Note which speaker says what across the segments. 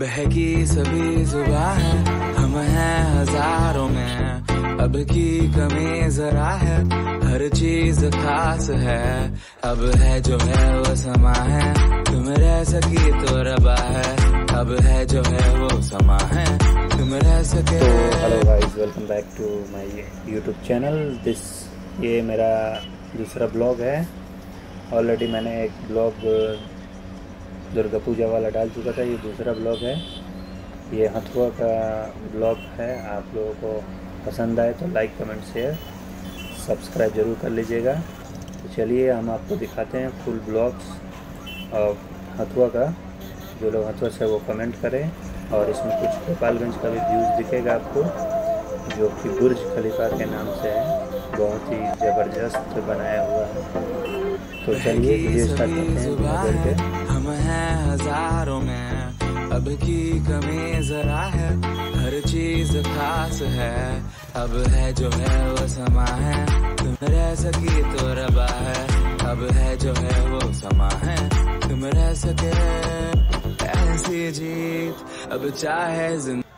Speaker 1: बहकी सभी जुबा है, हम हैं हज़ारों में। अब की कमी जरा है, हर चीज़ खास है। अब है जो है वो समा है, तुम रह सकी तो रबा है। अब है जो है वो समा है, तुम रह सके।
Speaker 2: Hello guys welcome back to my YouTube channel this ये मेरा दूसरा ब्लॉग है। ऑलरेडी मैंने एक ब्लॉग दुर्गा पूजा वाला डाल चुका था ये दूसरा ब्लॉग है। ये हथुआ का ब्लॉग है आप लोगों को पसंद आए तो लाइक कमेंट शेयर सब्सक्राइब ज़रूर कर लीजिएगा। तो चलिए हम आपको दिखाते हैं फुल ब्लॉग्स और हथुआ का। जो लोग हथुआ से वो कमेंट करें और इसमें कुछ गोपालगंज का भी व्यूज़ दिखेगा आपको जो कि बुर्ज खलीफा के नाम से है। बहुत ही ज़बरदस्त बनाया हुआ है। तो चलिए वीडियो स्टार्ट करते हैं
Speaker 1: हैं हज़ारों में। अब की कमी जरा है, हर चीज़ खास है। अब है जो है वो समा है, तुम रह सकी तो रबा है। अब है जो है वो समा है, तुम रह सके। ऐसी जीत अब चाहे ज़िंदगी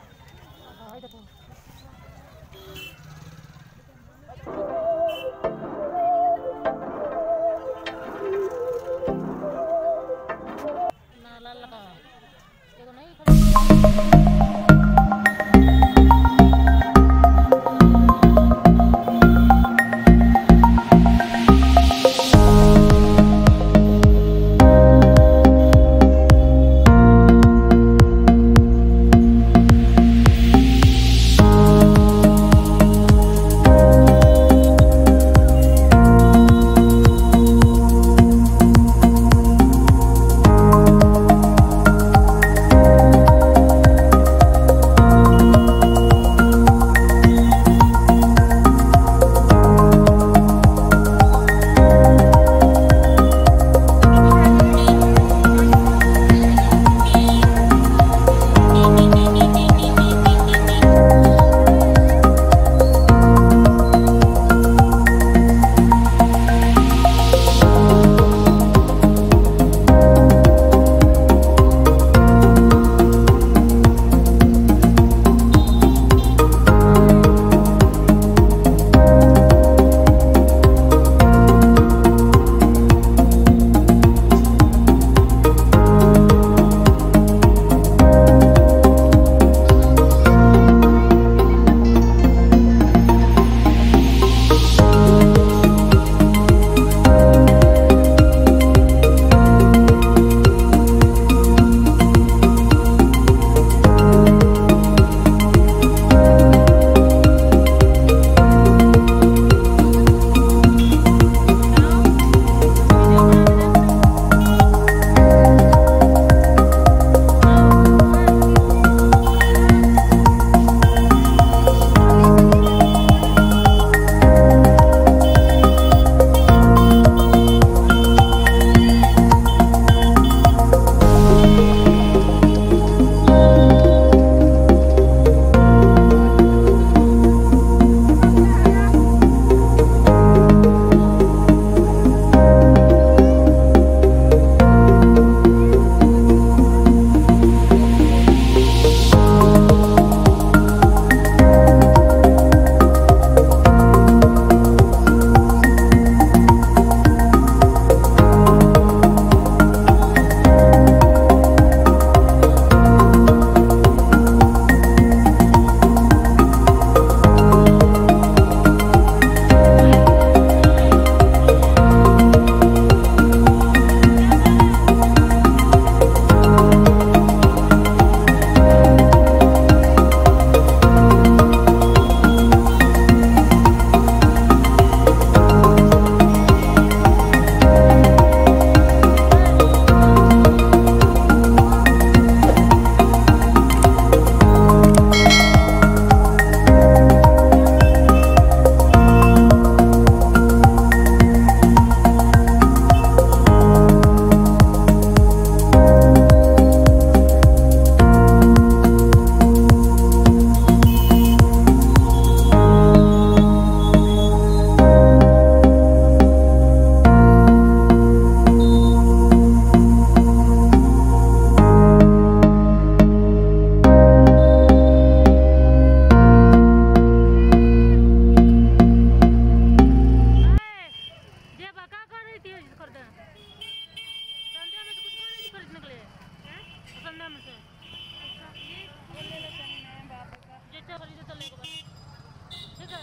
Speaker 3: खरीदे संध्या में से कुछ नहीं खरीदने
Speaker 1: के लिए। संध्या में से। जैसे खरीदे तो लेके ठीक है?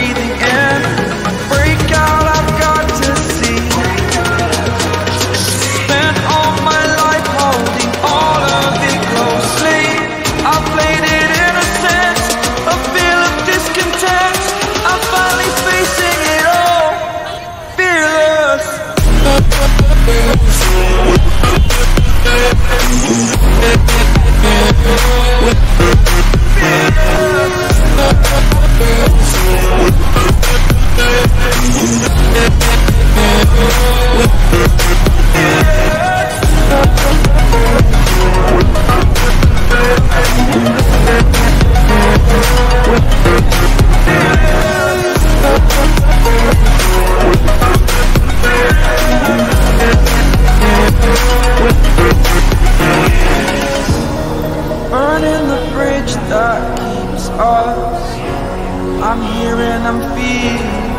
Speaker 4: here and I'm feeling.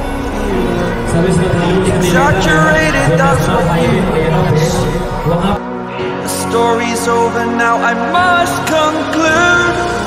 Speaker 4: Exaggerated, that's what you The story's over now, I must conclude.